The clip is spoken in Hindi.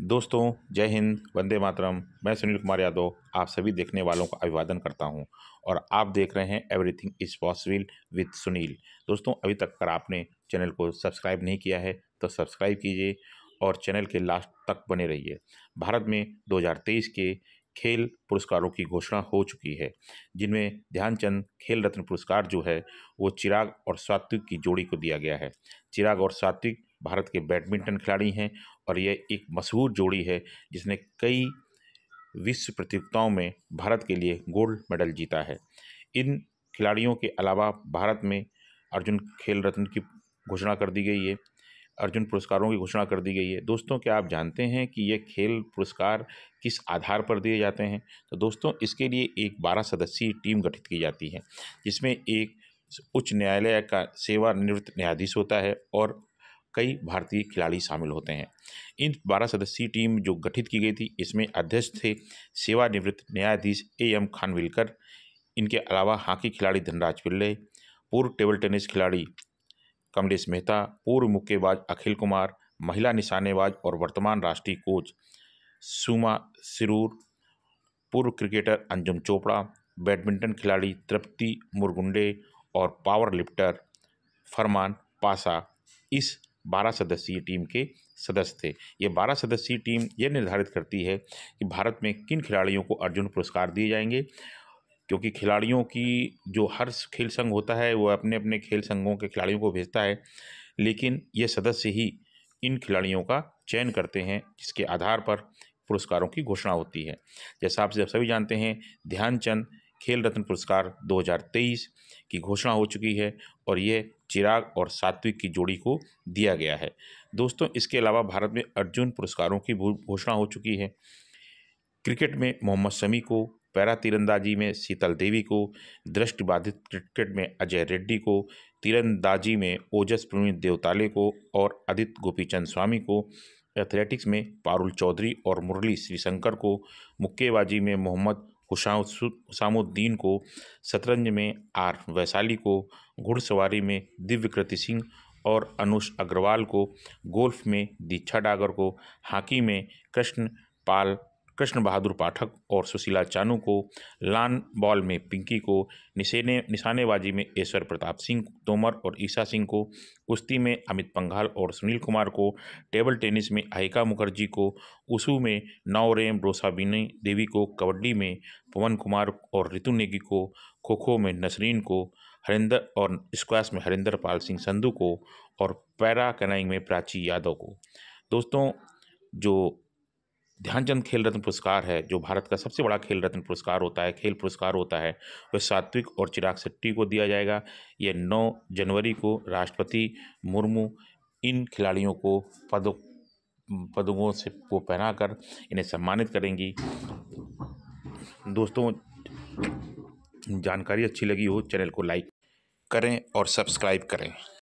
दोस्तों, जय हिंद, वंदे मातरम। मैं सुनील कुमार यादव, आप सभी देखने वालों का अभिवादन करता हूँ और आप देख रहे हैं everything is possible with Sunil. दोस्तों, अभी तक अगर आपने चैनल को सब्सक्राइब नहीं किया है तो सब्सक्राइब कीजिए और चैनल के लास्ट तक बने रहिए। भारत में 2023 के खेल पुरस्कारों की घोषणा हो चुकी है, जिनमें ध्यानचंद खेल रत्न पुरस्कार जो है, वो चिराग और सात्विक की जोड़ी को दिया गया है। चिराग और सात्विक भारत के बैडमिंटन खिलाड़ी हैं और यह एक मशहूर जोड़ी है जिसने कई विश्व प्रतियोगिताओं में भारत के लिए गोल्ड मेडल जीता है। इन खिलाड़ियों के अलावा भारत में अर्जुन खेल रत्न की घोषणा कर दी गई है, अर्जुन पुरस्कारों की घोषणा कर दी गई है। दोस्तों, क्या आप जानते हैं कि ये खेल पुरस्कार किस आधार पर दिए जाते हैं? तो दोस्तों, इसके लिए एक बारह सदस्यीय टीम गठित की जाती है, जिसमें एक उच्च न्यायालय का सेवानिवृत्त न्यायाधीश होता है और कई भारतीय खिलाड़ी शामिल होते हैं। इन बारह सदस्यीय टीम जो गठित की गई थी, इसमें अध्यक्ष थे सेवानिवृत्त न्यायाधीश ए एम खानविलकर, इनके अलावा हॉकी खिलाड़ी धनराज पिल्ले, पूर्व टेबल टेनिस खिलाड़ी कमलेश मेहता, पूर्व मुक्केबाज अखिल कुमार, महिला निशानेबाज और वर्तमान राष्ट्रीय कोच सुमा सिरूर, पूर्व क्रिकेटर अंजुम चोपड़ा, बैडमिंटन खिलाड़ी तृप्ति मुरगुंडे और पावर लिफ्टर फरमान पासा। इस बारह सदस्यीय टीम के सदस्य थे। ये बारह सदस्यीय टीम ये निर्धारित करती है कि भारत में किन खिलाड़ियों को अर्जुन पुरस्कार दिए जाएँगे, क्योंकि खिलाड़ियों की जो हर खेल संघ होता है, वो अपने अपने खेल संघों के खिलाड़ियों को भेजता है, लेकिन ये सदस्य ही इन खिलाड़ियों का चयन करते हैं, जिसके आधार पर पुरस्कारों की घोषणा होती है। जैसा आप सभी जानते हैं, ध्यानचंद खेल रत्न पुरस्कार 2023 की घोषणा हो चुकी है और ये चिराग और सात्विक की जोड़ी को दिया गया है। दोस्तों, इसके अलावा भारत में अर्जुन पुरस्कारों की घोषणा हो चुकी है। क्रिकेट में मोहम्मद शमी को, पैरा तीरंदाजी में शीतल देवी को दृष्टिबाधित क्रिकेट में अजय रेड्डी को, तीरंदाजी में ओजस प्रवीण देवताले को और आदित्य गोपीचंद स्वामी को, एथलेटिक्स में पारुल चौधरी और मुरली श्रीशंकर को, मुक्केबाजी में मोहम्मद हुसामुद्दीन को शतरंज में आर वैशाली को घुड़सवारी में दिव्यकृति सिंह और अनुष अग्रवाल को गोल्फ में दीक्षा डागर को हॉकी में कृष्ण पाल कृष्ण बहादुर पाठक और सुशीला चानू को लान बॉल में पिंकी को निशेने निशानेबाजी में ईश्वर प्रताप सिंह, तोमर और ईशा सिंह को कुश्ती में अमित पंघाल और सुनील कुमार को टेबल टेनिस में अहिका मुखर्जी को उसू में नवरेम रोसाबिनी देवी को कबड्डी में पवन कुमार और ऋतु नेगी को खो खो में नसरीन को हरिंदर और स्क्वैश में हरिंदर पाल सिंह संधू को और पैरा कैनाइंग में प्राची यादव को। दोस्तों, जो ध्यानचंद खेल रत्न पुरस्कार है, जो भारत का सबसे बड़ा खेल रत्न पुरस्कार होता है, खेल पुरस्कार होता है, वह सात्विक और चिराग शेट्टी को दिया जाएगा। ये 9 जनवरी को राष्ट्रपति मुर्मू इन खिलाड़ियों को पदों पदकों से, को पहनाकर इन्हें सम्मानित करेंगी। दोस्तों, जानकारी अच्छी लगी हो, चैनल को लाइक करें और सब्सक्राइब करें।